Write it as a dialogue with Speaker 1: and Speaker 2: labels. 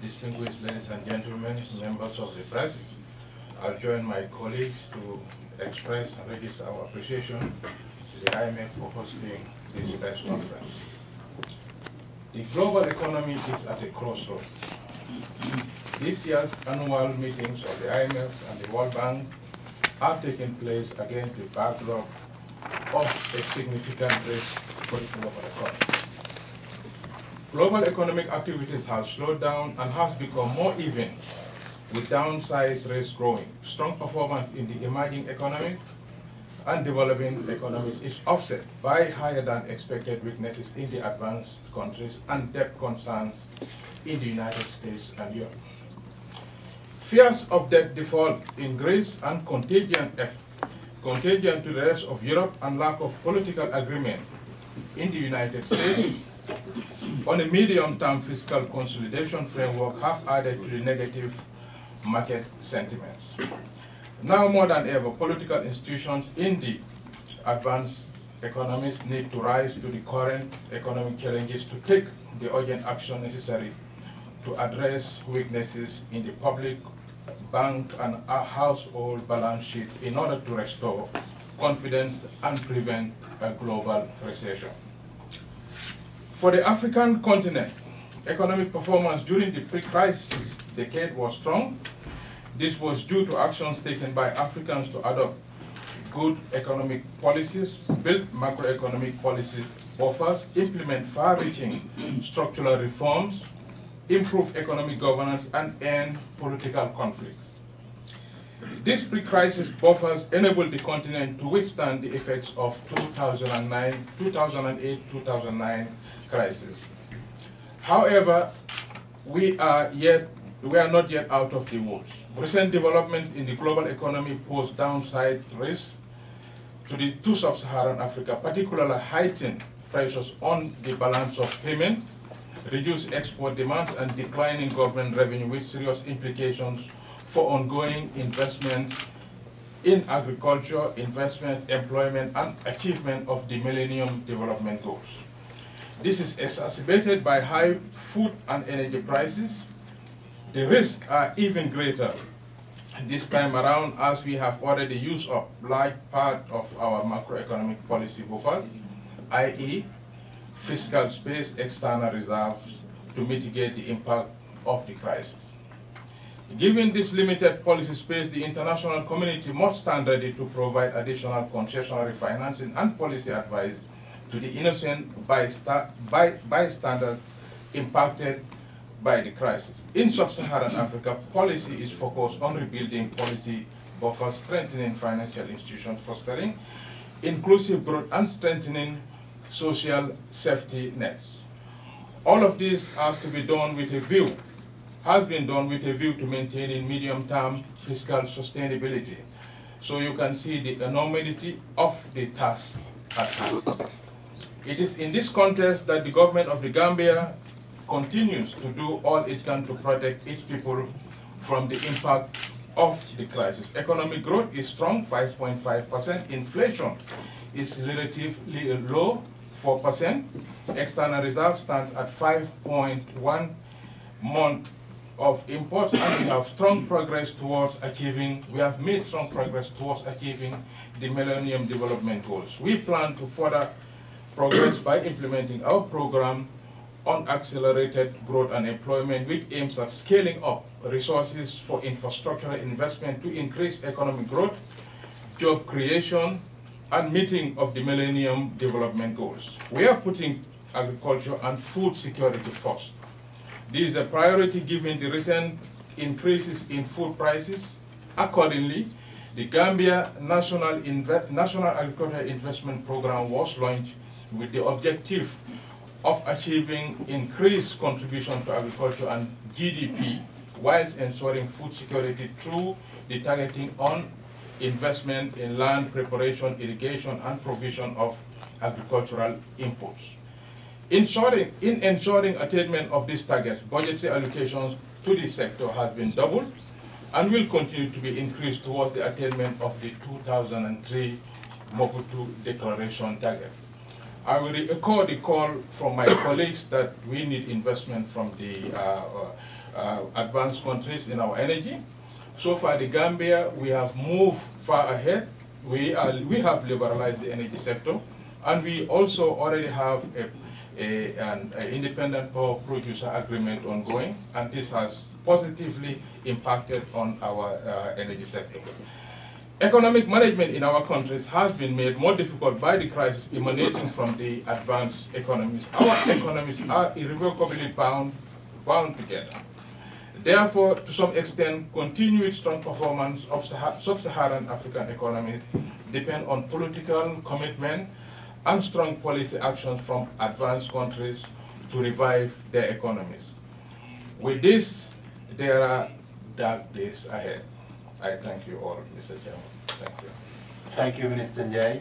Speaker 1: distinguished ladies and gentlemen, members of the press, I'll join my colleagues to express and register our appreciation to the IMF for hosting this press conference. The global economy is at a crossroads. This year's annual meetings of the IMF and the World Bank are taking place against the backdrop of a significant risk for the global economy. Global economic activities have slowed down and has become more even, with downside risk growing. Strong performance in the emerging economy and developing economies is offset by higher than expected weaknesses in the advanced countries and debt concerns in the United States and Europe. Fears of debt default in Greece and contagion, contagion to the rest of Europe and lack of political agreement in the United States on a medium-term fiscal consolidation framework have added to the negative market sentiments. Now more than ever, political institutions in the advanced economies need to rise to the current economic challenges to take the urgent action necessary to address weaknesses in the public, bank, and household balance sheets in order to restore confidence and prevent a global recession. For the African continent, economic performance during the pre-crisis decade was strong. This was due to actions taken by Africans to adopt good economic policies, build macroeconomic policy buffers, implement far-reaching structural reforms, improve economic governance, and end political conflicts. These pre-crisis buffers enabled the continent to withstand the effects of 2009, 2008, 2009 crisis. However, we are yet we are not yet out of the woods. Recent developments in the global economy pose downside risks to the to sub-Saharan Africa, particularly heightened pressures on the balance of payments, reduced export demands, and declining government revenue with serious implications for ongoing investment in agriculture, investment, employment, and achievement of the Millennium Development Goals. This is exacerbated by high food and energy prices. The risks are even greater this time around as we have already used up large part of our macroeconomic policy buffers, i.e. fiscal space, external reserves, to mitigate the impact of the crisis. Given this limited policy space, the international community must stand ready to provide additional concessionary financing and policy advice to the innocent bystanders impacted by the crisis. In sub-Saharan Africa, policy is focused on rebuilding policy buffers, strengthening financial institutions, fostering inclusive growth, and strengthening social safety nets. All of this has to be done with a view, has been done with a view to maintaining medium-term fiscal sustainability. So you can see the enormity of the task at hand. It is in this context that the government of the Gambia continues to do all it can to protect its people from the impact of the crisis. Economic growth is strong, 5.5%. Inflation is relatively low, 4%. External reserves stand at 5.1 month of imports and we have strong progress towards achieving, we have made strong progress towards achieving the Millennium Development Goals. We plan to further progress by implementing our program on accelerated growth and employment, which aims at scaling up resources for infrastructural investment to increase economic growth, job creation, and meeting of the Millennium Development Goals. We are putting agriculture and food security first. This is a priority given the recent increases in food prices. Accordingly, the Gambia National, Inve National Agricultural Investment Program was launched with the objective of achieving increased contribution to agriculture and GDP whilst ensuring food security through the targeting on investment in land preparation, irrigation, and provision of agricultural inputs. Ensuring, in ensuring attainment of these targets, budgetary allocations to this sector has been doubled and will continue to be increased towards the attainment of the 2003 Maputo Declaration target. I will echo the call from my colleagues that we need investment from the uh, uh, advanced countries in our energy. So far, the Gambia, we have moved far ahead. We, are, we have liberalized the energy sector, and we also already have a, a, an a independent power producer agreement ongoing, and this has positively impacted on our uh, energy sector. Economic management in our countries has been made more difficult by the crisis emanating from the advanced economies. Our economies are irrevocably bound, bound together. Therefore, to some extent, continued strong performance of sub-Saharan African economies depend on political commitment and strong policy actions from advanced countries to revive their economies. With this, there are dark days ahead. I thank you all, Mr. Chairman. Thank you.
Speaker 2: Thank you, Minister Njie.